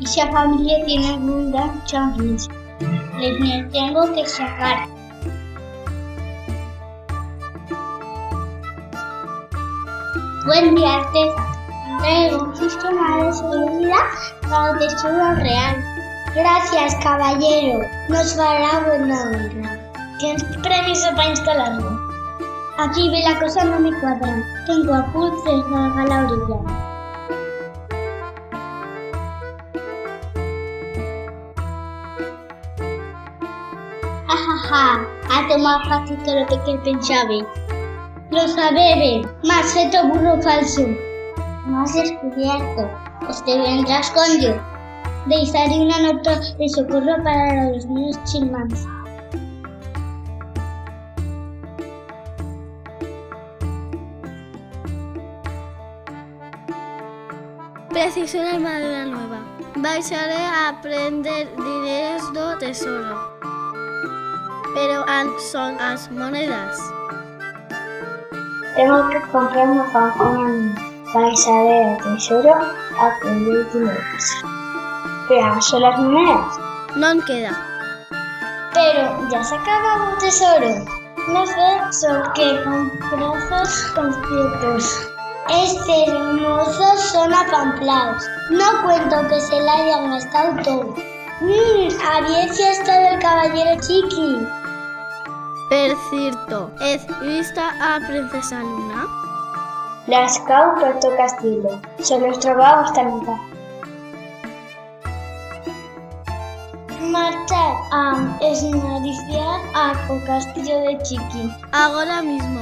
la familia tiene un gran challenge. Les tengo que sacar. Buen día, te traigo un sistema de seguridad para el tesoro real. Gracias, caballero. Nos fará buena honra. ¿Tienes permiso para instalarlo? Aquí ve la cosa no me cuadra. Tengo a Pulse cerca a la orilla. Ajaja, fácil todo lo que pensaba. Lo sabebe, más feto burro falso. No has descubierto, pues te vendrás con yo. Dejaré una nota de socorro para los niños chimans. Preciso una armadura nueva. Baixaré a aprender dineros do tesoro. Pero son as monedas. Tengo que comprar una fancona Baixaré al tesoro a aprender dineros. Pero son las monedas. Non queda. Pero ya se acaba un tesoro. No sé, son que con brazos conciertos. Este hermosos son apamplados. No cuento que se la hayan gastado todo. Mmm, había si estado el caballero chiqui. Per cierto, ¿es vista a Princesa Luna? Las cau per tot castillo. Se los trobava hasta nunca. Marchar a esnariciar a o castillo de Chiqui. Ahora mismo.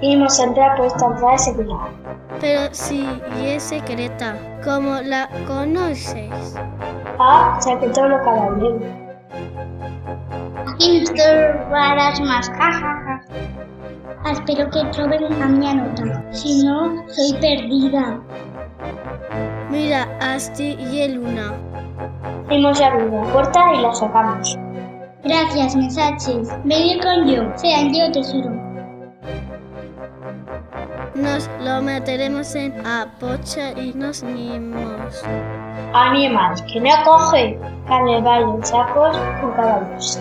Imos entrar por esta entrada seguridad. Pero si y es secreta, ¿cómo la conoces? Ah, ya que todo lo nos trobarás más. Jajaja. Espero que troben a mi nota. Si no, soy perdida. Mira, Asti y Luna. Hemos abierto la puerta y la sacamos. Gracias, mensajes. Venid con yo. Sean yo tesoro. Nos lo meteremos en a pocha y nos nimos. Animal, que no coge. Carnaval en sacos con caballos.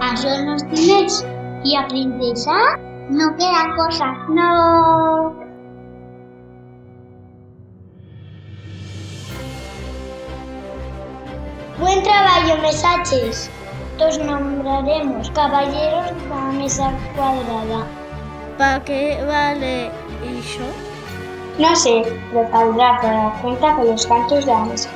¿A son los tienes? ¿Y a princesa? No queda cosa. No. Buen trabajo, mesaches. Los nombraremos caballeros de la mesa cuadrada. ¿Para qué vale eso? No sé, pero valdrá para cuenta con los cantos de la mesa.